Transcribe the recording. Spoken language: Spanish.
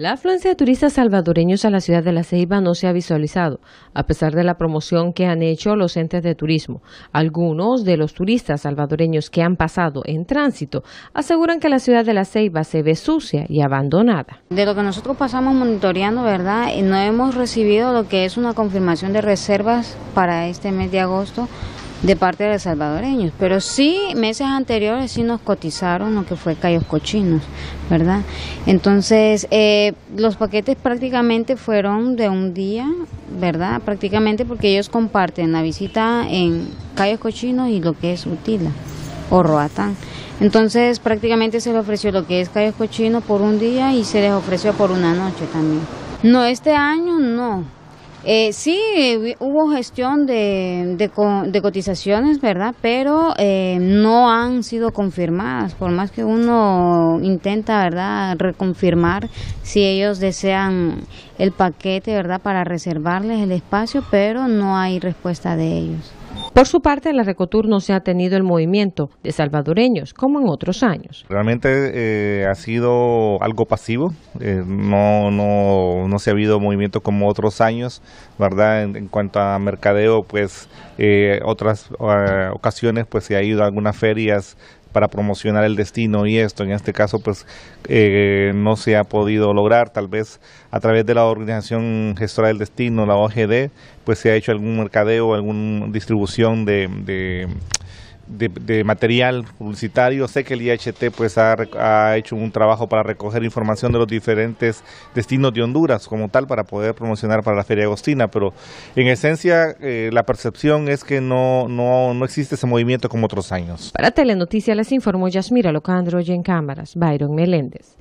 La afluencia de turistas salvadoreños a la ciudad de La Ceiba no se ha visualizado, a pesar de la promoción que han hecho los entes de turismo. Algunos de los turistas salvadoreños que han pasado en tránsito aseguran que la ciudad de La Ceiba se ve sucia y abandonada. De lo que nosotros pasamos monitoreando, ¿verdad? No hemos recibido lo que es una confirmación de reservas para este mes de agosto de parte de salvadoreños, pero sí meses anteriores sí nos cotizaron lo que fue Cayos Cochinos, ¿verdad? Entonces, eh, los paquetes prácticamente fueron de un día, ¿verdad? Prácticamente porque ellos comparten la visita en Cayos Cochinos y lo que es Utila o Roatán. Entonces, prácticamente se les ofreció lo que es Cayos Cochinos por un día y se les ofreció por una noche también. No, este año no, eh, sí, hubo gestión de, de, cotizaciones, ¿verdad? Pero eh, no han sido confirmadas, por más que uno intenta, ¿verdad?, reconfirmar si ellos desean el paquete, ¿verdad?, para reservarles el espacio, pero no hay respuesta de ellos. Por su parte, en la Recotur no se ha tenido el movimiento de salvadoreños como en otros años. Realmente eh, ha sido algo pasivo, eh, no, no, no se ha habido movimiento como otros años, ¿verdad? En, cuanto a mercadeo, pues eh, otras ocasiones pues se ha ido a algunas ferias para promocionar el destino y esto, en este caso pues eh, no se ha podido lograr, tal vez a través de la organización gestora del destino, la OGD, pues se ha hecho algún mercadeo, alguna distribución de de, material publicitario. Sé que el IHT pues ha, hecho un trabajo para recoger información de los diferentes destinos de Honduras como tal para poder promocionar para la Feria Agostina, pero en esencia eh, la percepción es que no, no, no existe ese movimiento como otros años. Para Telenoticia les informó Yasmira Locandro y en cámaras, Byron Meléndez.